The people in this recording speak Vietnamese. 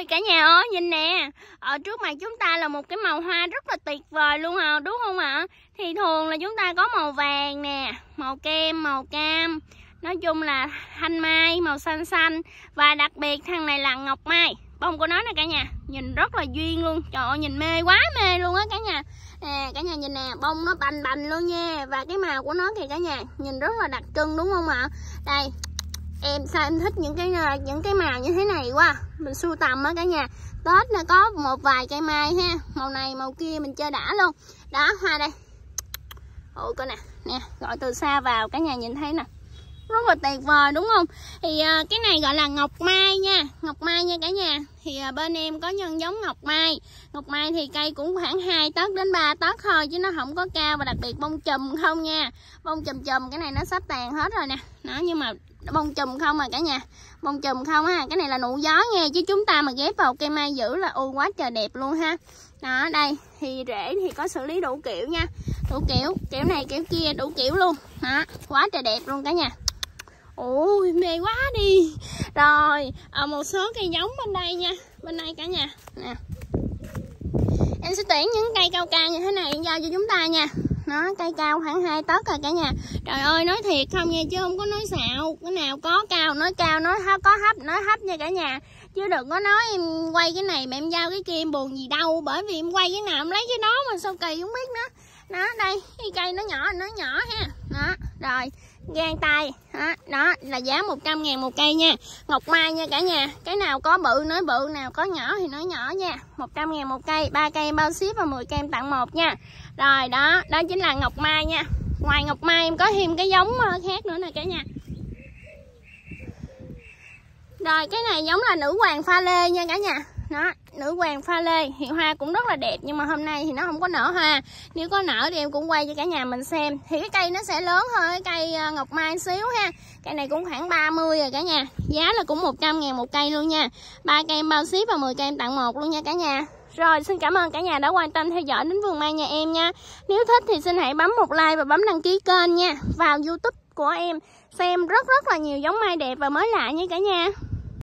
ơi, cả nhà ơi, nhìn nè. Ở trước mặt chúng ta là một cái màu hoa rất là tuyệt vời luôn à đúng không ạ? Thì thường là chúng ta có màu vàng nè, màu kem, màu cam, nói chung là thanh mai, màu xanh xanh. Và đặc biệt thằng này là ngọc mai. Bông của nó nè cả nhà, nhìn rất là duyên luôn. Trời ơi, nhìn mê quá mê luôn á cả nhà. Nè, cả nhà nhìn nè, bông nó bành bành luôn nha. Và cái màu của nó kìa cả nhà, nhìn rất là đặc trưng đúng không ạ? Đây em sao em thích những cái ờ, những cái màu như thế này quá. Mình sưu tầm á cả nhà. Tết nó có một vài cây mai ha. Màu này màu kia mình chơi đã luôn. Đó hoa đây. Ôi coi nè. Nè gọi từ xa vào cả nhà nhìn thấy nè. Rất là tuyệt vời đúng không? Thì uh, cái này gọi là ngọc mai nha. Ngọc mai nha cả nhà. Thì uh, bên em có nhân giống ngọc mai. Ngọc mai thì cây cũng khoảng 2 tấc đến 3 tấc thôi chứ nó không có cao và đặc biệt bông chùm không nha. Bông chùm chùm cái này nó sắp tàn hết rồi nè. Nó nhưng mà bông chùm không mà cả nhà. Bông chùm không ha cái này là nụ gió nghe chứ chúng ta mà ghép vào cây mai giữ là u quá trời đẹp luôn ha. Đó đây thì rễ thì có xử lý đủ kiểu nha. Đủ kiểu kiểu này kiểu kia đủ kiểu luôn. Đó quá trời đẹp luôn cả nhà. Ôi mê quá đi. Rồi à, một số cây giống bên đây nha bên đây cả nhà. Nè. Em sẽ tuyển những cây cao cao như thế này giao cho chúng ta nha nó cây cao khoảng hai tấc rồi cả nhà. Trời ơi, nói thiệt không nha, chứ không có nói xạo. Cái nào có cao, nói cao, nói hấp, có hấp, nói hấp nha cả nhà. Chứ đừng có nói em quay cái này mà em giao cái kia em buồn gì đâu. Bởi vì em quay cái nào em lấy cái đó mà sao kỳ không biết nữa. Đó, đây, cái cây nó nhỏ nó nhỏ ha. Đó, rồi gan tay. Đó, đó là giá 100 ngàn một cây nha. Ngọc Mai nha cả nhà. Cái nào có bự nói bự nào có nhỏ thì nói nhỏ nha. 100 ngàn một cây ba cây bao ship và 10 cây em tặng một nha. Rồi đó đó chính là Ngọc Mai nha. Ngoài Ngọc Mai em có thêm cái giống ờ, khác nữa nè cả nhà. Rồi cái này giống là nữ hoàng pha lê nha cả nhà. Đó nữ hoàng pha lê. Hiện hoa cũng rất là đẹp, nhưng mà hôm nay thì nó không có nở hoa. Nếu có nở thì em cũng quay cho cả nhà mình xem. Thì cái cây nó sẽ lớn hơn cái cây ờ, ngọc mai xíu ha. Cây này cũng khoảng 30 rồi cả nhà. Giá là cũng 100 ngàn một cây luôn nha. Ba cây em bao ship và 10 cây em tặng một luôn nha cả nhà. Rồi, xin cảm ơn cả nhà đã quan tâm theo dõi đến vườn mai nhà em nha. Nếu thích thì xin hãy bấm một like và bấm đăng ký kênh nha. Vào youtube của em, xem rất rất là nhiều giống mai đẹp và mới lạ nha cả nhà.